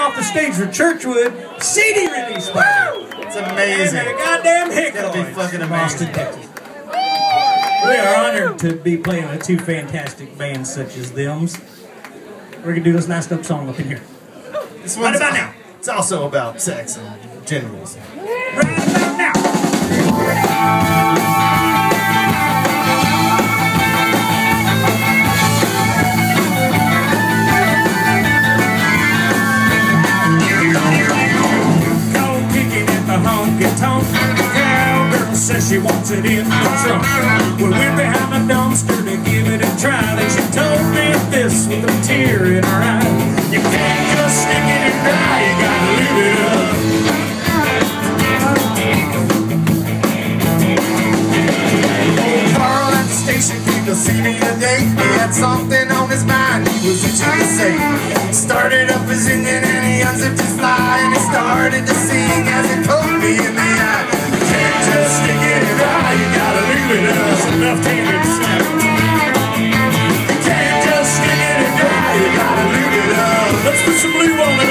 off the stage for Churchwood CD release party. It's amazing. And the goddamn It's gonna be fucking amazing. Texas. We are honored to be playing with two fantastic bands such as them's. We're gonna do this nice dope song up in here. This Right one's about now. It's also about sex and genitals. Tonk. Cowgirl says she wants it in the trunk. We went behind the dumpster to give it a try. Then she told me this with a tear in her eye. You can't just stick it in dry, you gotta leave it up. Carl at the station came to see me today. He had something on his mind he was itching to say. Started up his engine and he unzipped his fly and he started to sing as he poked me in the eye. You can't just stick it in eye. You gotta leave it. You can't just stick it in eye. You gotta leave it up. Let's put some blue on it.